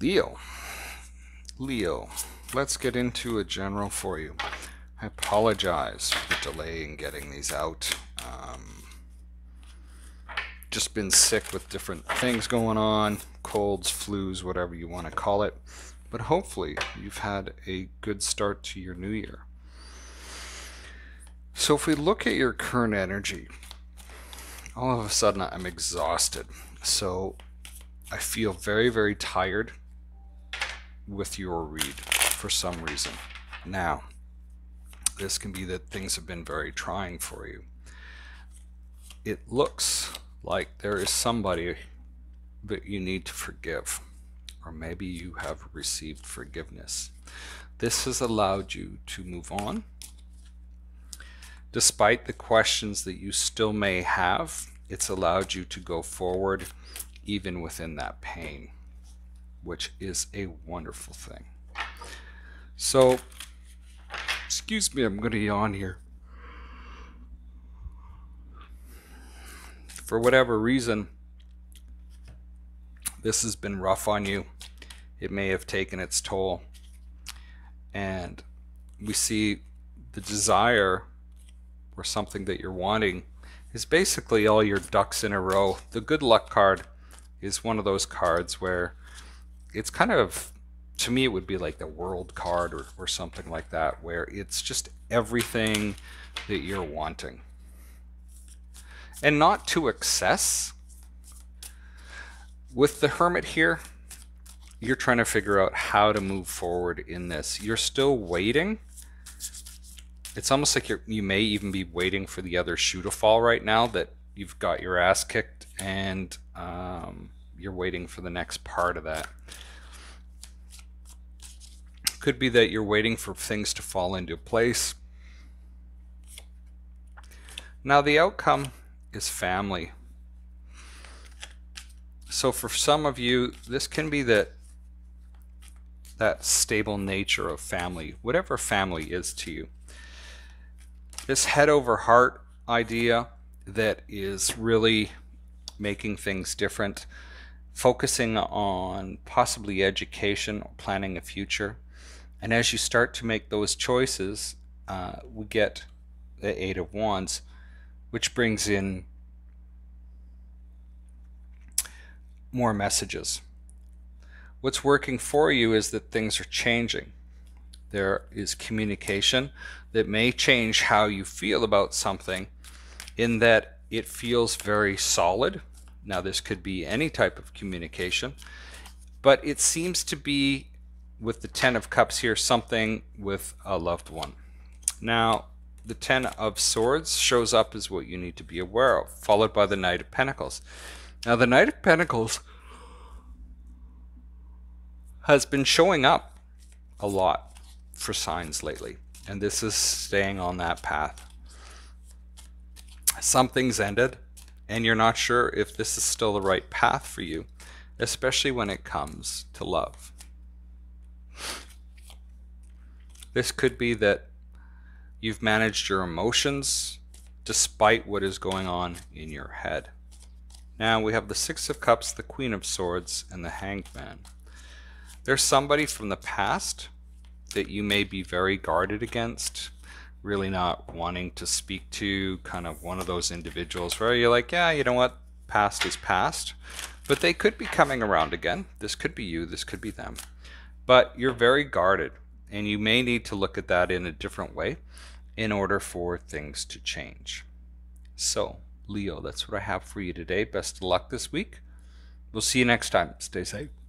Leo. Leo, let's get into a general for you. I apologize for the delay in getting these out. Um, just been sick with different things going on, colds, flus, whatever you want to call it. But hopefully you've had a good start to your new year. So if we look at your current energy, all of a sudden I'm exhausted. So I feel very, very tired with your read for some reason. Now, this can be that things have been very trying for you. It looks like there is somebody that you need to forgive, or maybe you have received forgiveness. This has allowed you to move on. Despite the questions that you still may have, it's allowed you to go forward even within that pain, which is a wonderful thing. So, excuse me, I'm going to yawn here. For whatever reason, this has been rough on you. It may have taken its toll. And we see the desire or something that you're wanting is basically all your ducks in a row. The good luck card is one of those cards where it's kind of to me it would be like the world card or, or something like that where it's just everything that you're wanting. And not to excess with the hermit here you're trying to figure out how to move forward in this. You're still waiting. It's almost like you you may even be waiting for the other shoe to fall right now that you've got your ass kicked and um, you're waiting for the next part of that. Could be that you're waiting for things to fall into place. Now the outcome is family. So for some of you, this can be that that stable nature of family, whatever family is to you. This head over heart idea that is really making things different, focusing on possibly education or planning a future. And as you start to make those choices, uh, we get the Eight of Wands, which brings in more messages. What's working for you is that things are changing. There is communication that may change how you feel about something in that it feels very solid. Now, this could be any type of communication, but it seems to be with the Ten of Cups here something with a loved one. Now, the Ten of Swords shows up as what you need to be aware of, followed by the Knight of Pentacles. Now, the Knight of Pentacles has been showing up a lot for signs lately, and this is staying on that path something's ended and you're not sure if this is still the right path for you, especially when it comes to love. This could be that you've managed your emotions despite what is going on in your head. Now we have the Six of Cups, the Queen of Swords, and the Hanged Man. There's somebody from the past that you may be very guarded against, really not wanting to speak to kind of one of those individuals where you're like, yeah, you know what, past is past. But they could be coming around again. This could be you, this could be them. But you're very guarded, and you may need to look at that in a different way in order for things to change. So, Leo, that's what I have for you today. Best of luck this week. We'll see you next time. Stay safe.